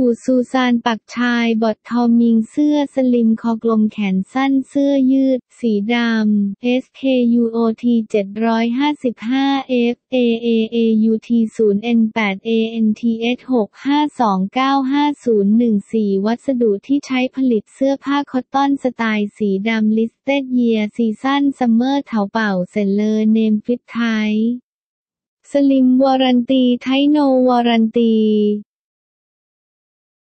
Ouzhouzhan ปักชาย bottoming เสื้อ slim คอกลมแขนสั้นเสื้อยืด สีดำ SKU OT 755 FAAAUT0N8ANTS65295014 วัสดุที่ใช้ผลิตเสื้อผ้าคอตตอนสไตล์สีดำ listed year season summer Taobao seller name fit typeสลิมวอรันตีไทโนวอรันตี